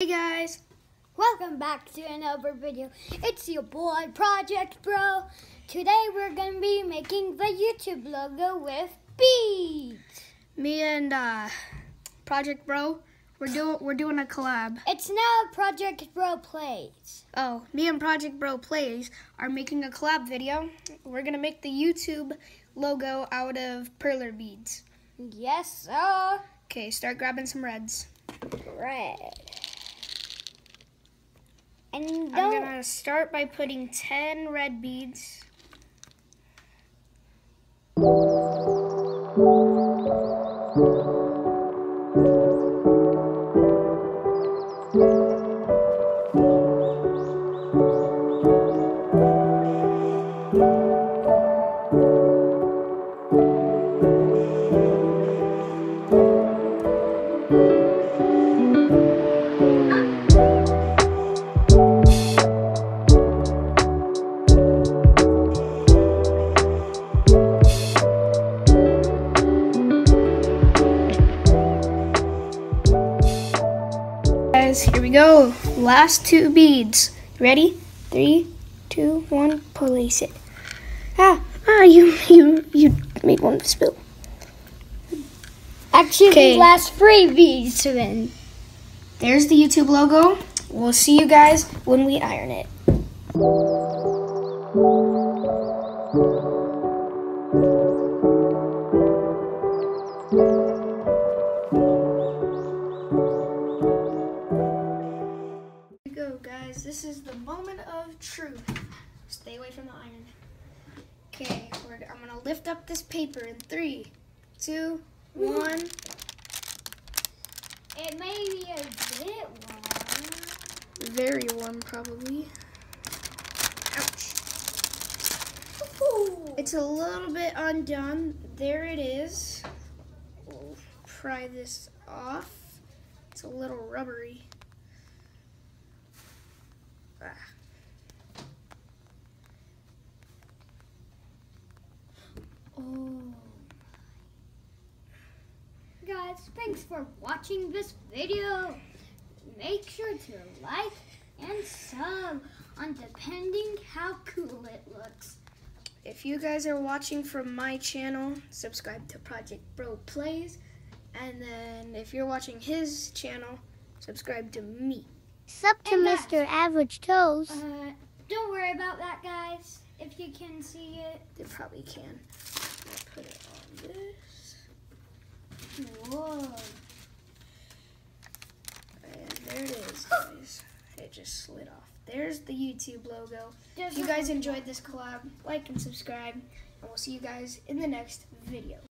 Hey guys, Welcome back to another video. It's your boy Project Bro. Today we're gonna be making the YouTube logo with beads. me and uh, Project Bro, we're doing we're doing a collab. It's now Project Bro Plays. Oh, me and Project Bro Plays are making a collab video. We're gonna make the YouTube logo out of perler beads. Yes, sir. Okay, start grabbing some reds. Red. And I'm gonna start by putting ten red beads. Guys, here we go. Last two beads. Ready? Three, two, one. Place it. Ah, ah! You, you, you made one spill. actually Okay. these last three beads so then. There's the YouTube logo. We'll see you guys when we iron it. Here truth. Stay away from the iron. Okay, we're, I'm gonna lift up this paper in three, two, one. It may be a bit long. Very warm, probably. Ouch. It's a little bit undone. There it is. We'll pry this off. It's a little rubbery. Oh. Guys, thanks for watching this video. Make sure to like and sub on depending how cool it looks. If you guys are watching from my channel, subscribe to Project Bro Plays. And then if you're watching his channel, subscribe to me. Sup to And guys- Mr. Average Toes. Uh, don't worry about that, guys. If you can see it. They probably can. Put it on this. Whoa. And there it is, guys. It just slid off. There's the YouTube logo. If you guys enjoyed this collab, like and subscribe. And we'll see you guys in the next video.